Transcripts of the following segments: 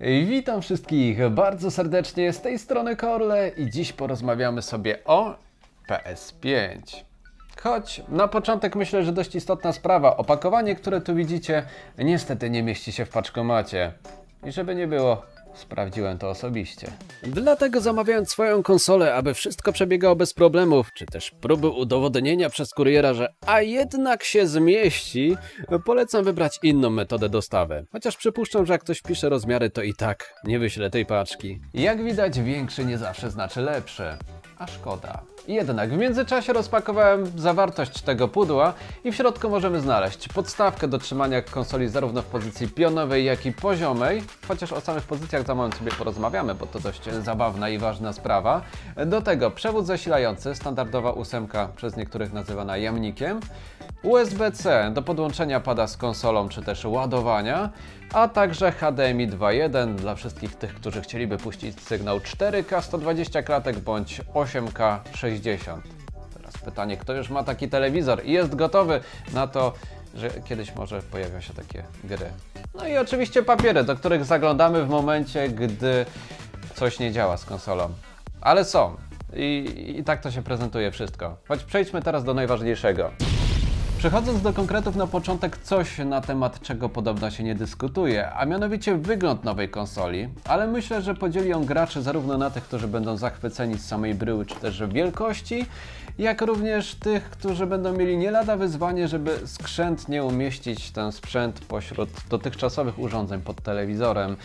Witam wszystkich bardzo serdecznie z tej strony Korle i dziś porozmawiamy sobie o PS5. Choć na początek myślę, że dość istotna sprawa. Opakowanie, które tu widzicie, niestety nie mieści się w paczkomacie. I żeby nie było, sprawdziłem to osobiście. Dlatego zamawiając swoją konsolę, aby wszystko przebiegało bez problemów, czy też próby udowodnienia przez kuriera, że a jednak się zmieści, polecam wybrać inną metodę dostawy. Chociaż przypuszczam, że jak ktoś pisze rozmiary, to i tak nie wyślę tej paczki. Jak widać, większy nie zawsze znaczy lepszy. A szkoda. Jednak w międzyczasie rozpakowałem zawartość tego pudła i w środku możemy znaleźć podstawkę do trzymania konsoli zarówno w pozycji pionowej, jak i poziomej, chociaż o samych pozycjach za moment sobie porozmawiamy, bo to dość zabawna i ważna sprawa. Do tego przewód zasilający, standardowa ósemka, przez niektórych nazywana jamnikiem, USB-C do podłączenia pada z konsolą czy też ładowania, a także HDMI 2.1 dla wszystkich tych, którzy chcieliby puścić sygnał 4K 120 klatek bądź 8K 60. Teraz pytanie, kto już ma taki telewizor i jest gotowy na to, że kiedyś może pojawią się takie gry. No i oczywiście papiery, do których zaglądamy w momencie, gdy coś nie działa z konsolą. Ale są. I, I tak to się prezentuje wszystko. Choć przejdźmy teraz do najważniejszego. Przechodząc do konkretów na początek, coś na temat czego podobno się nie dyskutuje, a mianowicie wygląd nowej konsoli, ale myślę, że podzieli ją graczy zarówno na tych, którzy będą zachwyceni z samej bryły czy też wielkości, jak również tych, którzy będą mieli nie lada wyzwanie, żeby skrzętnie umieścić ten sprzęt pośród dotychczasowych urządzeń pod telewizorem.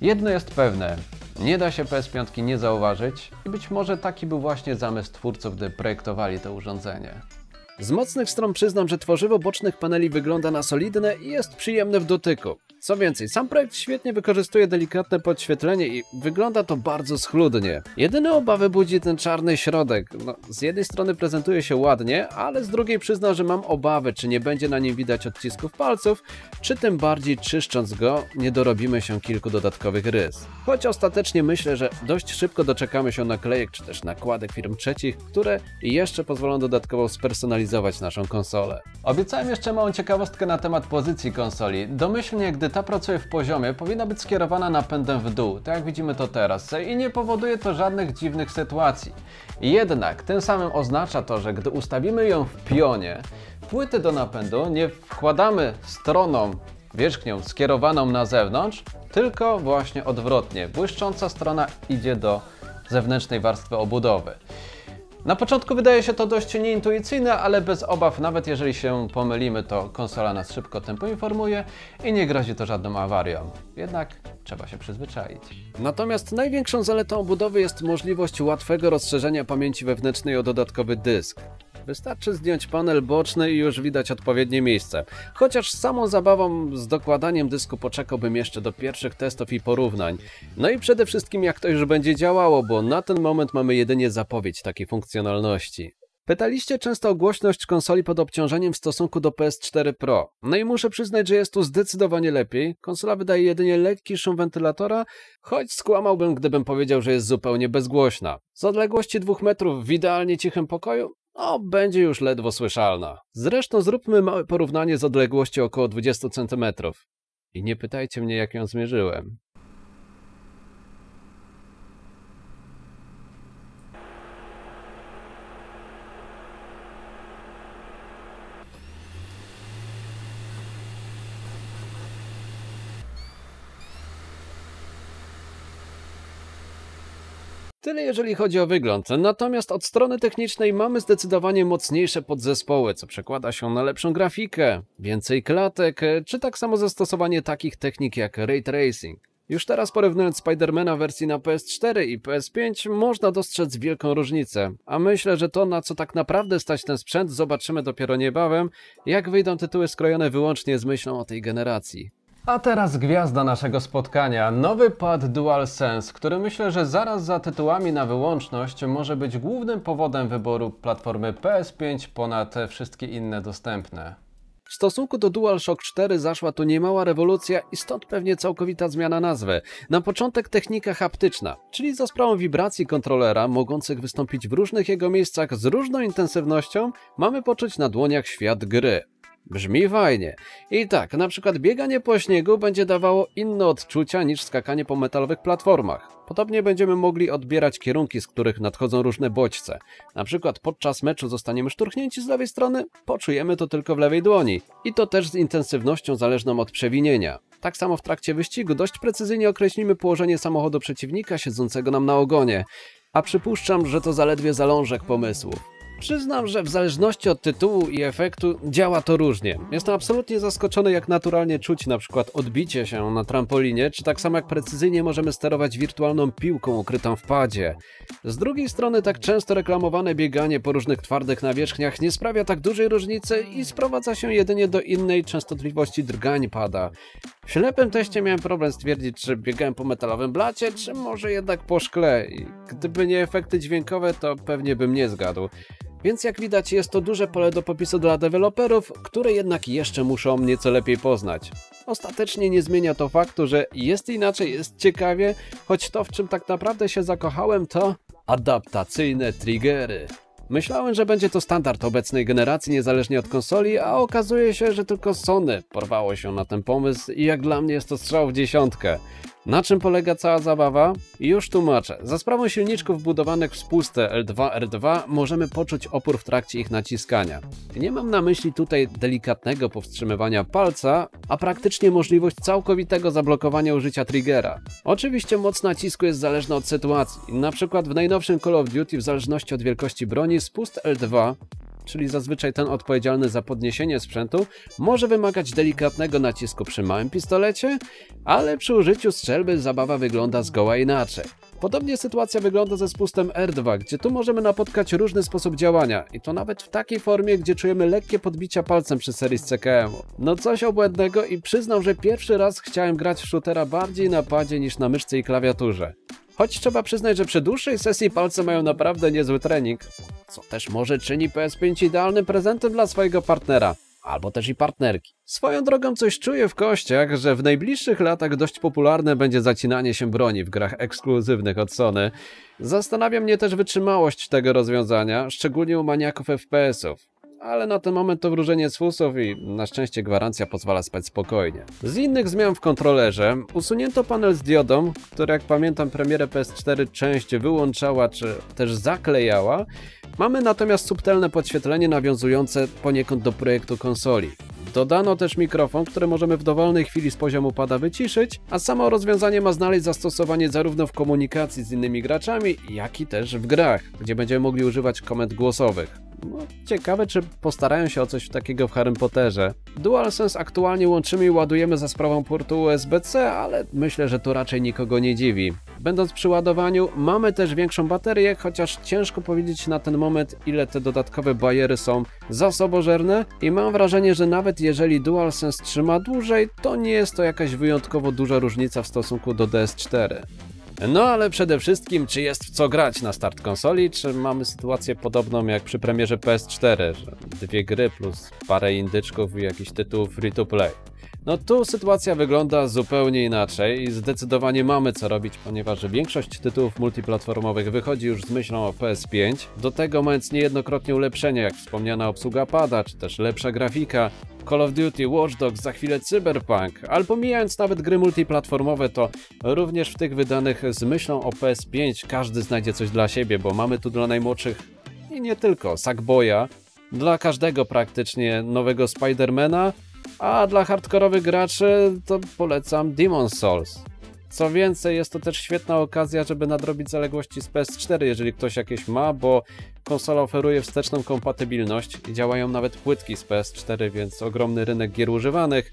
Jedno jest pewne, nie da się PS5 nie zauważyć i być może taki był właśnie zamysł twórców, gdy projektowali to urządzenie. Z mocnych stron przyznam, że tworzywo bocznych paneli wygląda na solidne i jest przyjemne w dotyku. Co więcej, sam projekt świetnie wykorzystuje delikatne podświetlenie i wygląda to bardzo schludnie. Jedyne obawy budzi ten czarny środek. No, z jednej strony prezentuje się ładnie, ale z drugiej przyznam, że mam obawy, czy nie będzie na nim widać odcisków palców, czy tym bardziej czyszcząc go nie dorobimy się kilku dodatkowych rys. Choć ostatecznie myślę, że dość szybko doczekamy się naklejek czy też nakładek firm trzecich, które jeszcze pozwolą dodatkowo spersonalizować naszą konsolę. Obiecałem jeszcze małą ciekawostkę na temat pozycji konsoli. Domyślnie, gdy ta pracuje w poziomie, powinna być skierowana napędem w dół, tak jak widzimy to teraz, i nie powoduje to żadnych dziwnych sytuacji. Jednak tym samym oznacza to, że gdy ustawimy ją w pionie, płyty do napędu nie wkładamy stroną wierzchnią skierowaną na zewnątrz, tylko właśnie odwrotnie. Błyszcząca strona idzie do zewnętrznej warstwy obudowy. Na początku wydaje się to dość nieintuicyjne, ale bez obaw, nawet jeżeli się pomylimy, to konsola nas szybko tym poinformuje i nie grozi to żadną awarią. Jednak trzeba się przyzwyczaić. Natomiast największą zaletą obudowy jest możliwość łatwego rozszerzenia pamięci wewnętrznej o dodatkowy dysk. Wystarczy zdjąć panel boczny i już widać odpowiednie miejsce. Chociaż samą zabawą z dokładaniem dysku poczekałbym jeszcze do pierwszych testów i porównań. No i przede wszystkim jak to już będzie działało, bo na ten moment mamy jedynie zapowiedź takiej funkcjonalności. Pytaliście często o głośność konsoli pod obciążeniem w stosunku do PS4 Pro. No i muszę przyznać, że jest tu zdecydowanie lepiej. Konsola wydaje jedynie lekki szum wentylatora, choć skłamałbym, gdybym powiedział, że jest zupełnie bezgłośna. Z odległości dwóch metrów w idealnie cichym pokoju no, będzie już ledwo słyszalna. Zresztą zróbmy małe porównanie z odległości około 20 cm. I nie pytajcie mnie, jak ją zmierzyłem. Tyle jeżeli chodzi o wygląd. Natomiast od strony technicznej mamy zdecydowanie mocniejsze podzespoły, co przekłada się na lepszą grafikę, więcej klatek, czy tak samo zastosowanie takich technik jak ray tracing. Już teraz porównując Spidermana wersji na PS4 i PS5 można dostrzec wielką różnicę, a myślę, że to na co tak naprawdę stać ten sprzęt zobaczymy dopiero niebawem, jak wyjdą tytuły skrojone wyłącznie z myślą o tej generacji. A teraz gwiazda naszego spotkania, nowy pad DualSense, który myślę, że zaraz za tytułami na wyłączność może być głównym powodem wyboru platformy PS5 ponad wszystkie inne dostępne. W stosunku do DualShock 4 zaszła tu niemała rewolucja i stąd pewnie całkowita zmiana nazwy. Na początek technika haptyczna, czyli za sprawą wibracji kontrolera mogących wystąpić w różnych jego miejscach z różną intensywnością, mamy poczuć na dłoniach świat gry. Brzmi fajnie. I tak, na przykład bieganie po śniegu będzie dawało inne odczucia niż skakanie po metalowych platformach. Podobnie będziemy mogli odbierać kierunki, z których nadchodzą różne bodźce. Na przykład podczas meczu zostaniemy szturchnięci z lewej strony, poczujemy to tylko w lewej dłoni. I to też z intensywnością zależną od przewinienia. Tak samo w trakcie wyścigu dość precyzyjnie określimy położenie samochodu przeciwnika siedzącego nam na ogonie. A przypuszczam, że to zaledwie zalążek pomysłów. Przyznam, że w zależności od tytułu i efektu działa to różnie. Jestem absolutnie zaskoczony, jak naturalnie czuć na przykład odbicie się na trampolinie, czy tak samo jak precyzyjnie możemy sterować wirtualną piłką ukrytą w padzie. Z drugiej strony, tak często reklamowane bieganie po różnych twardych nawierzchniach nie sprawia tak dużej różnicy i sprowadza się jedynie do innej częstotliwości drgań pada. W ślepym teście miałem problem stwierdzić, czy biegałem po metalowym blacie, czy może jednak po szkle. Gdyby nie efekty dźwiękowe, to pewnie bym nie zgadł. Więc jak widać jest to duże pole do popisu dla deweloperów, które jednak jeszcze muszą nieco lepiej poznać. Ostatecznie nie zmienia to faktu, że jest inaczej, jest ciekawie, choć to w czym tak naprawdę się zakochałem to adaptacyjne triggery. Myślałem, że będzie to standard obecnej generacji niezależnie od konsoli, a okazuje się, że tylko Sony porwało się na ten pomysł i jak dla mnie jest to strzał w dziesiątkę. Na czym polega cała zabawa? Już tłumaczę. Za sprawą silniczków wbudowanych w spustę L2R2 możemy poczuć opór w trakcie ich naciskania. Nie mam na myśli tutaj delikatnego powstrzymywania palca, a praktycznie możliwość całkowitego zablokowania użycia triggera. Oczywiście moc nacisku jest zależna od sytuacji. Na przykład w najnowszym Call of Duty w zależności od wielkości broni spust L2 czyli zazwyczaj ten odpowiedzialny za podniesienie sprzętu, może wymagać delikatnego nacisku przy małym pistolecie, ale przy użyciu strzelby zabawa wygląda zgoła inaczej. Podobnie sytuacja wygląda ze spustem R2, gdzie tu możemy napotkać różny sposób działania i to nawet w takiej formie, gdzie czujemy lekkie podbicia palcem przy serii z CKM-u. No coś obłędnego i przyznam, że pierwszy raz chciałem grać w shootera bardziej na padzie niż na myszce i klawiaturze. Choć trzeba przyznać, że przy dłuższej sesji palce mają naprawdę niezły trening, co też może czyni PS5 idealnym prezentem dla swojego partnera. Albo też i partnerki. Swoją drogą coś czuję w kościach, że w najbliższych latach dość popularne będzie zacinanie się broni w grach ekskluzywnych od Sony. Zastanawia mnie też wytrzymałość tego rozwiązania, szczególnie u maniaków FPS-ów ale na ten moment to wróżenie z fusów i na szczęście gwarancja pozwala spać spokojnie. Z innych zmian w kontrolerze usunięto panel z diodą, który jak pamiętam premierę PS4 część wyłączała czy też zaklejała. Mamy natomiast subtelne podświetlenie nawiązujące poniekąd do projektu konsoli. Dodano też mikrofon, który możemy w dowolnej chwili z poziomu pada wyciszyć, a samo rozwiązanie ma znaleźć zastosowanie zarówno w komunikacji z innymi graczami, jak i też w grach, gdzie będziemy mogli używać komend głosowych. No, ciekawe, czy postarają się o coś takiego w Harry Potterze. DualSense aktualnie łączymy i ładujemy za sprawą portu USB-C, ale myślę, że to raczej nikogo nie dziwi. Będąc przy ładowaniu, mamy też większą baterię, chociaż ciężko powiedzieć na ten moment, ile te dodatkowe bariery są zasobożerne i mam wrażenie, że nawet jeżeli DualSense trzyma dłużej, to nie jest to jakaś wyjątkowo duża różnica w stosunku do DS4. No ale przede wszystkim, czy jest w co grać na start konsoli, czy mamy sytuację podobną jak przy premierze PS4, że dwie gry plus parę indyczków i jakiś tytuł free to play. No tu sytuacja wygląda zupełnie inaczej i zdecydowanie mamy co robić, ponieważ większość tytułów multiplatformowych wychodzi już z myślą o PS5, do tego mając niejednokrotnie ulepszenia jak wspomniana obsługa pada, czy też lepsza grafika, Call of Duty, Watch Dogs, za chwilę Cyberpunk, albo pomijając nawet gry multiplatformowe, to również w tych wydanych z myślą o PS5 każdy znajdzie coś dla siebie, bo mamy tu dla najmłodszych i nie tylko. Sackboya, dla każdego praktycznie nowego Spidermana, a dla hardkorowych graczy to polecam Demon's Souls. Co więcej, jest to też świetna okazja, żeby nadrobić zaległości z PS4, jeżeli ktoś jakieś ma, bo konsola oferuje wsteczną kompatybilność działają nawet płytki z PS4, więc ogromny rynek gier używanych.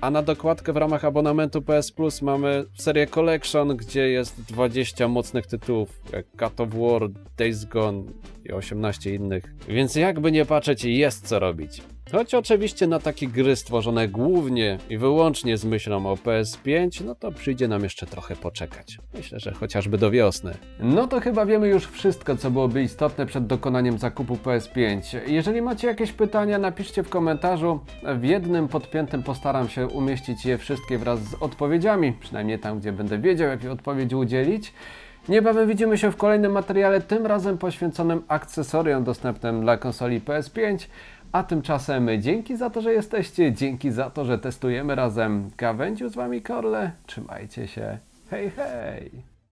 A na dokładkę w ramach abonamentu PS Plus mamy serię Collection, gdzie jest 20 mocnych tytułów, jak God of War, Days Gone i 18 innych. Więc jakby nie patrzeć, jest co robić. Choć oczywiście na takie gry stworzone głównie i wyłącznie z myślą o PS5, no to przyjdzie nam jeszcze trochę poczekać. Myślę, że chociażby do wiosny. No to chyba wiemy już wszystko, co byłoby istotne przed dokonaniem zakupu PS5. Jeżeli macie jakieś pytania, napiszcie w komentarzu. W jednym podpiętym postaram się umieścić je wszystkie wraz z odpowiedziami, przynajmniej tam, gdzie będę wiedział, jakiej odpowiedzi udzielić. Niebawem widzimy się w kolejnym materiale, tym razem poświęconym akcesoriom dostępnym dla konsoli PS5. A tymczasem dzięki za to, że jesteście, dzięki za to, że testujemy razem gawędziu z Wami Korle. Trzymajcie się. Hej, hej!